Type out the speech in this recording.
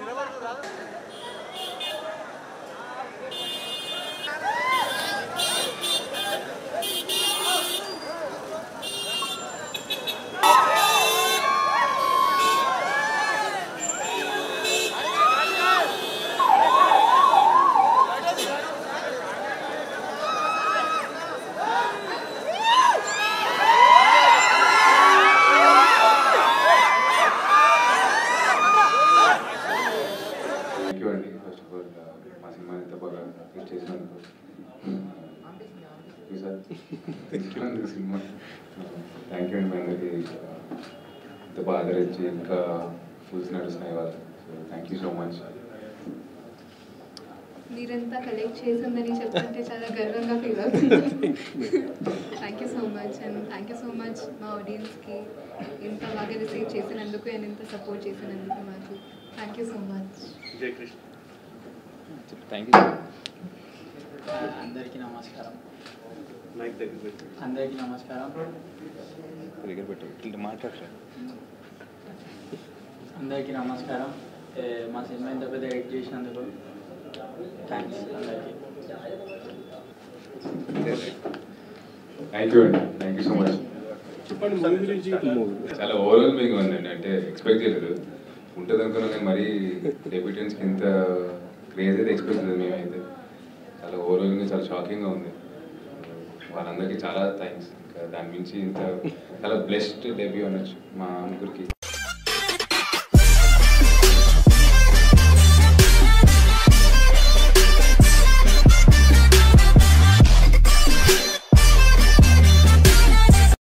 నిలబడు thank you అండి first of all మా సినిమా ఎంత బాగా హిట్ చేసినందుకు ఈ సార్ తెచ్చినందుకు సినిమా థ్యాంక్ యూ అండి మీ అందరికీ ఇంత బాగా ఆదరించి ఇంకా ఫుల్స్ నడుస్తున్నాయి వాళ్ళు so thank you so much మీరంతా కలెక్ట్ చేసిందని చెప్తుంటే చాలా గర్వంగా ఫీల్ అవుతుంది thank you so much and thank you so much మా ఆడియన్స్కి ఇంత బాగా రిసీవ్ చేసినందుకు అండ్ ఇంత సపోర్ట్ చేసినందుకు మాకు thank you so much thank you అందరికీ నమస్కారం. అందరికీ నమస్కారం. దగ్గర పెట్టు మాట్లాడరా? అందరికీ నమస్కారం. ఏ, మా సినిమా ఇంత పెద్ద ఎడిట్ చేసినందుకు థ్యాంక్స్ అందరికీ. థ్యాంక్ యూ అండి. థ్యాంక్ యూ సో మచ్ చాలా ఓవర్వెల్మింగ్ ఉందండి. అంటే ఎక్స్పెక్ట్ చేయలేదు. ఉంటుంది అనుకున్నాం కానీ మరీ డెబ్యూటెంట్స్కి ఇంత క్రేజ్ అయితే ఎక్స్పెక్ట్ లేదు మేమైతే. చాలా ఓవరాల్గా చాలా షాకింగ్గా ఉంది. వాళ్ళందరికీ చాలా థ్యాంక్స్. ఇంకా దాని మించి ఇంత చాలా బ్లెస్డ్ డెబ్యూ అనొచ్చు మా ముగ్గురికి.